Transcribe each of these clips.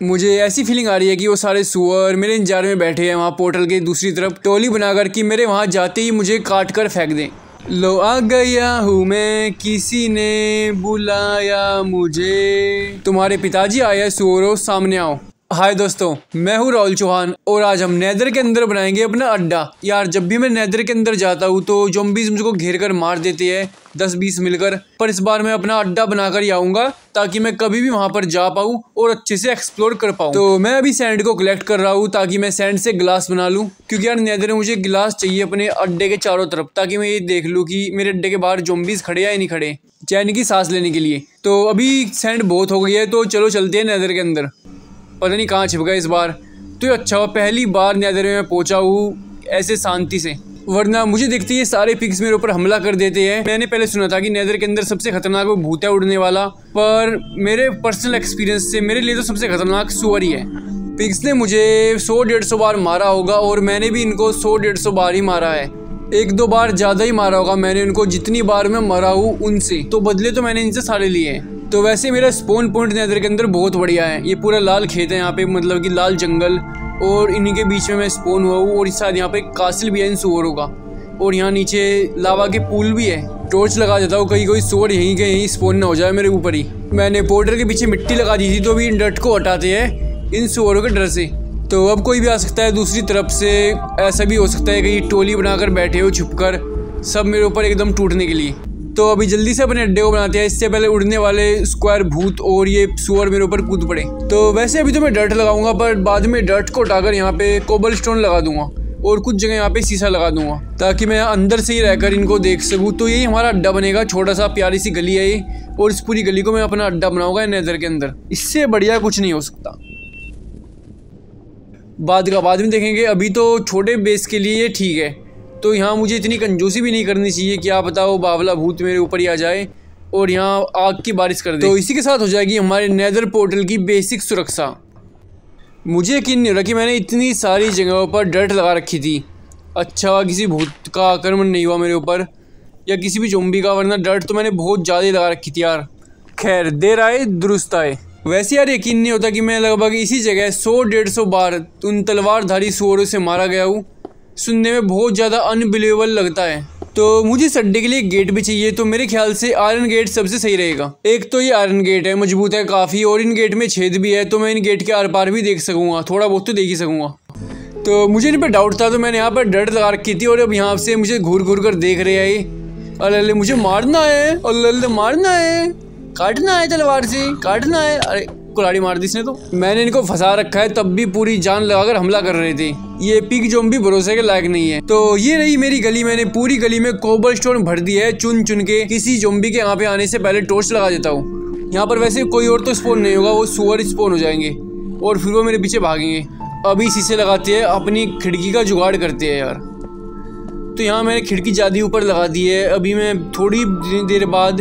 मुझे ऐसी फीलिंग आ रही है कि वो सारे सुअर मेरे इंतज़ार में बैठे हैं वहाँ पोर्टल के दूसरी तरफ़ टोली बनाकर कि मेरे वहाँ जाते ही मुझे काट कर फेंक दें। लो आ गया हूँ मैं, किसी ने बुलाया मुझे। तुम्हारे पिताजी आए सुअरों, सामने आओ। हाय दोस्तों, मैं हूँ राहुल चौहान और आज हम नैदर के अंदर बनाएँगे अपना अड्डा। यार, जब भी मैं नैदर के अंदर जाता हूँ तो जोम्बीज मुझको घेर कर मार देते हैं दस बीस मिलकर। पर इस बार मैं अपना अड्डा बनाकर ही आऊँगा, ताकि मैं कभी भी वहाँ पर जा पाऊँ और अच्छे से एक्सप्लोर कर पाऊँ। तो मैं अभी सैंड को कलेक्ट कर रहा हूँ, ताकि मैं सैंड से गिलास बना लूँ। क्योंकि यार, नैदर में मुझे गिलास चाहिए अपने अड्डे के चारों तरफ़, ताकि मैं ये देख लूँ कि मेरे अड्डे के बाहर जोम्बीज खड़े या नहीं खड़े, चैन की सांस लेने के लिए। तो अभी सैंड बहुत हो गई है तो चलो चलते हैं नैदर के अंदर। पता नहीं कहाँ छिप गया इस बार। तो ये अच्छा हुआ पहली बार नैदर में पहुँचा हूँ ऐसे शांति से। वरना मुझे देखते ही सारे पिग्स मेरे ऊपर हमला कर देते हैं। मैंने पहले सुना था कि नैदर के अंदर सबसे खतरनाक वो भूत है उड़ने वाला, पर मेरे पर्सनल एक्सपीरियंस से, मेरे लिए तो सबसे खतरनाक सुअर ही है। पिग्स ने मुझे सौ डेढ़ सौ बार मारा होगा, और मैंने भी इनको सौ डेढ़ सौ बार ही मारा है। एक दो बार ज़्यादा ही मारा होगा मैंने उनको, जितनी बार मैं मरा हूँ उनसे। तो बदले तो मैंने इनसे सारे लिए हैं। तो वैसे मेरा स्पोन पॉइंट नैदर के अंदर बहुत बढ़िया है। ये पूरा लाल खेत है यहाँ पे मतलब कि लाल जंगल और इन्हीं के बीच में मैं स्पोन हुआ हूँ और इस साथ यहाँ पे कासिल भी है इन सुअरों का। और यहाँ नीचे लावा के पुल भी है। टॉर्च लगा देता हूँ, कहीं कोई सोर यहीं के यहीं स्पोन ना हो जाए मेरे ऊपर ही। मैंने पोर्टर के पीछे मिट्टी लगा दी थी तो अभी इन डट को हटाते हैं इन सुअरों के डर से। तो अब कोई भी आ सकता है दूसरी तरफ़ से, ऐसा भी हो सकता है कि टोली बनाकर बैठे हो छुप कर सब मेरे ऊपर एकदम टूटने के लिए। तो अभी जल्दी से अपने अड्डे को बनाते हैं। इससे पहले उड़ने वाले स्क्वायर भूत और ये सुअर मेरे ऊपर कूद पड़े। तो वैसे अभी तो मैं डर्ट लगाऊँगा, पर बाद में डर्ट को उठाकर यहाँ पे कोबल स्टोन लगा दूँगा और कुछ जगह यहाँ पे शीशा लगा दूँगा, ताकि मैं अंदर से ही रहकर इनको देख सकूँ। तो यही हमारा अड्डा बनेगा छोटा सा प्यारी सी गली है ये, और इस पूरी गली को मैं अपना अड्डा बनाऊँगा नेदर के अंदर। इससे बढ़िया कुछ नहीं हो सकता। बाद का, बाद में देखेंगे। अभी तो छोटे बेस के लिए ये ठीक है। तो यहाँ मुझे इतनी कंजूसी भी नहीं करनी चाहिए कि आप बताओ बावला भूत मेरे ऊपर ही आ जाए और यहाँ आग की बारिश कर दे। तो इसी के साथ हो जाएगी हमारे नेदर पोर्टल की बेसिक सुरक्षा। मुझे यकीन नहीं रहा कि मैंने इतनी सारी जगहों पर डर्ट लगा रखी थी। अच्छा किसी भूत का आक्रमण नहीं हुआ मेरे ऊपर, या किसी भी जोम्बी का, वरना डर्ट तो मैंने बहुत ज़्यादा लगा रखी थी यार। खैर, देर आए, दुरुस्त आए। वैसे यार यकीन नहीं होता कि मैं लगभग इसी जगह सौ डेढ़ सौ बार उन तलवारधारी सुअरों से मारा गया हूँ। सुनने में बहुत ज़्यादा अनबिलीवेबल लगता है। तो मुझे इस अड्डे के लिए गेट भी चाहिए तो मेरे ख्याल से आयरन गेट सबसे सही रहेगा। एक तो ये आयरन गेट है, मज़बूत है काफ़ी, और इन गेट में छेद भी है तो मैं इन गेट के आर पार भी देख सकूँगा, थोड़ा बहुत तो देख ही सकूँगा। तो मुझे इन पर डाउट था तो मैंने यहाँ पर डर लगा रखी थी, और अब यहाँ से मुझे घूर घूर कर देख रहे हैं अल्लाह मुझे मारना है अल्लाह मारना है, काटना है तलवार से, काटना है, अरे कुलाड़ी मार दी इसने तो। मैंने इनको फंसा रखा है, तब भी पूरी जान लगाकर हमला कर रहे थे। ये पिक जोम भी भरोसे के लायक नहीं है। तो ये रही मेरी गली, मैंने पूरी गली में कोबल स्टोन भर दिया है चुन चुन के। किसी जोम्बी के यहाँ पे आने से पहले टोर्च लगा देता हूँ। यहाँ पर वैसे कोई और तो स्पोन नहीं होगा, वो सुअर स्पोन हो जाएँगे। और फिर वो मेरे पीछे भागेंगे। अभी शीशे लगाते हैं, अपनी खिड़की का जुगाड़ करते हैं यार। तो यहाँ मैंने खिड़की ज़्यादा ऊपर लगा दी है। अभी मैं थोड़ी देर बाद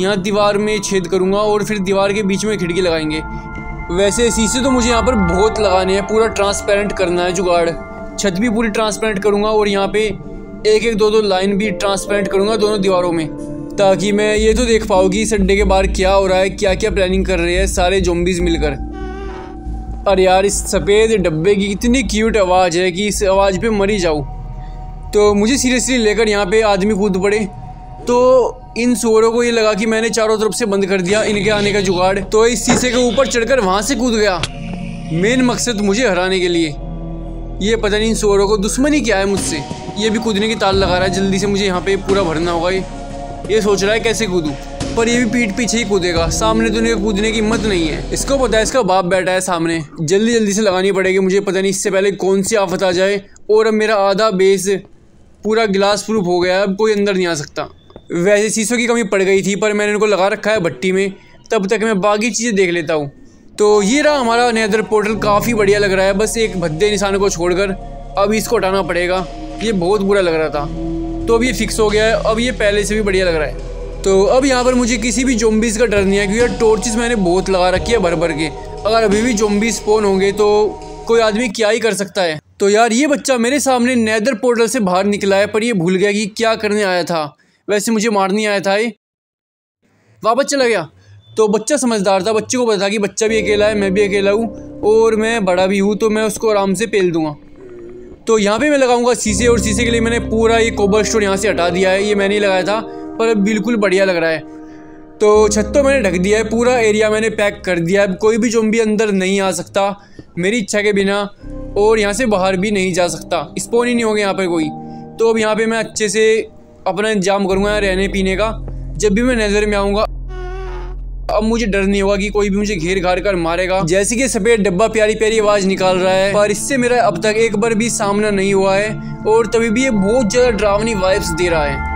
यहाँ दीवार में छेद करूँगा और फिर दीवार के बीच में खिड़की लगाएँगे। वैसे शीशे तो मुझे यहाँ पर बहुत लगाने हैं, पूरा ट्रांसपेरेंट करना है जुगाड़। छत भी पूरी ट्रांसपेरेंट करूँगा और यहाँ पे एक एक दो दो लाइन भी ट्रांसपेरेंट करूँगा दोनों दीवारों में, ताकि मैं ये तो देख पाऊँगी इस अड्डे के बाहर क्या हो रहा है क्या क्या प्लानिंग कर रहे हैं सारे जोम्बीज मिलकर। अरे यार, इस सफ़ेद डब्बे की इतनी क्यूट आवाज़ है कि इस आवाज़ पे मरी जाऊँ। तो मुझे सीरियसली लेकर यहाँ पे आदमी कूद पड़े। तो इन सुअरों को ये लगा कि मैंने चारों तरफ़ से बंद कर दिया, इनके आने का जुगाड़। तो इस शीशे के ऊपर चढ़कर वहाँ से कूद गया। मेन मकसद मुझे हराने के लिए। ये पता नहीं इन सुअरों को दुश्मनी क्या है मुझसे। ये भी कूदने की ताल लगा रहा है, जल्दी से मुझे यहाँ पे पूरा भरना होगा। ये ये सोच रहा है कैसे कूदूँ। पर ये भी पीठ पीछे ही कूदेगा। सामने तो इन्हें कूदने की हिम्मत नहीं है। इसको पता है इसका बाप बैठा है सामने। जल्दी जल्दी से लगानी पड़ेगी। मुझे पता नहीं इससे पहले कौन सी आफत आ जाए। और अब मेरा आधा बेस पूरा गिलास प्रूफ हो गया है। अब कोई अंदर नहीं आ सकता। वैसे शीशों की कमी पड़ गई थी, पर मैंने इनको लगा रखा है भट्टी में। तब तक मैं बाकी चीज़ें देख लेता हूँ। तो ये रहा हमारा नैदर पोर्टल काफ़ी बढ़िया लग रहा है। बस एक भद्दे निशान को छोड़कर अब इसको हटाना पड़ेगा। ये बहुत बुरा लग रहा था। तो अब ये फिक्स हो गया है। अब ये पहले से भी बढ़िया लग रहा है। तो अब यहाँ पर मुझे किसी भी जोम्बिस का डर नहीं है, क्योंकि टॉर्चेस मैंने बहुत लगा रखी है भर भर के। अगर अभी भी जोम्बी स्पोन होंगे तो कोई आदमी क्या ही कर सकता है। तो यार ये बच्चा मेरे सामने नैदर पोर्टल से बाहर निकला है, पर ये भूल गया कि क्या करने आया था। वैसे मुझे मारनी आया था ये। वापस चला गया। तो बच्चा समझदार था, बच्चे को पता था कि बच्चा भी अकेला है, मैं भी अकेला हूँ और मैं बड़ा भी हूँ तो मैं उसको आराम से पेल दूँगा। तो यहाँ पे मैं लगाऊँगा शीशे और शीशे के लिए मैंने पूरा ये कोबल स्टोन यहाँ से हटा दिया है, ये मैंने लगाया था, पर बिल्कुल बढ़िया लग रहा है। तो छत तो मैंने ढक दिया है, पूरा एरिया मैंने पैक कर दिया है। कोई भी भी अंदर नहीं आ सकता, मेरी इच्छा के बिना, और यहाँ से बाहर भी नहीं जा सकता। स्पोन ही नहीं होगा यहाँ पर कोई। तो अब यहाँ पे मैं अच्छे से अपना इंतज़ाम करूँगा रहने पीने का। जब भी मैं नज़र में आऊँगा, अब मुझे डर नहीं होगा कि कोई भी मुझे घेर घार कर मारेगा। जैसे कि सफ़ेद डब्बा प्यारी प्यारी आवाज़ निकाल रहा है, पर इससे मेरा अब तक एक बार भी सामना नहीं हुआ है, और तभी भी ये बहुत ज़्यादा ड्रावनी वाइब्स दे रहा है।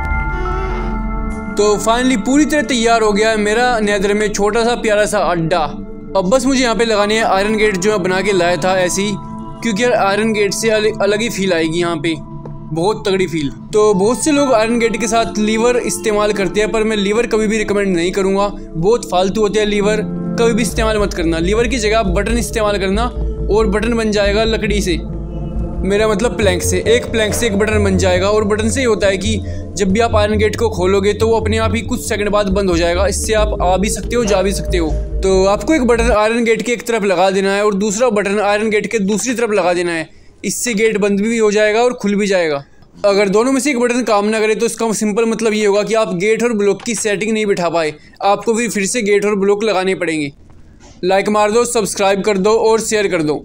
तो फाइनली पूरी तरह तैयार हो गया है मेरा नैदर में छोटा सा प्यारा सा अड्डा। अब बस मुझे यहाँ पे लगानी है आयरन गेट जो मैं बना के लाया था ऐसी क्योंकि यार आयरन गेट से अलग ही फील आएगी यहाँ पे। बहुत तगड़ी फील तो बहुत से लोग आयरन गेट के साथ लीवर इस्तेमाल करते हैं, पर मैं लीवर कभी भी रिकमेंड नहीं करूँगा। बहुत फालतू होते हैं लीवर कभी भी इस्तेमाल मत करना। लीवर की जगह बटन इस्तेमाल करना और बटन बन जाएगा लकड़ी से। मेरा मतलब प्लैंक से। एक प्लैंक से एक बटन बन जाएगा और बटन से ये होता है कि जब भी आप आयरन गेट को खोलोगे तो वो अपने आप ही कुछ सेकंड बाद बंद हो जाएगा। इससे आप आ भी सकते हो, जा भी सकते हो। तो आपको एक बटन आयरन गेट के एक तरफ़ लगा देना है और दूसरा बटन आयरन गेट के दूसरी तरफ़ लगा देना है। इससे गेट बंद भी हो जाएगा और खुल भी जाएगा। अगर दोनों में से एक बटन काम ना करे तो इसका सिंपल मतलब ये होगा कि आप गेट और ब्लॉक की सेटिंग नहीं बिठा पाए। आपको भी फिर से गेट और ब्लॉक लगाने पड़ेंगे। लाइक मार दो सब्सक्राइब कर दो और शेयर कर दो।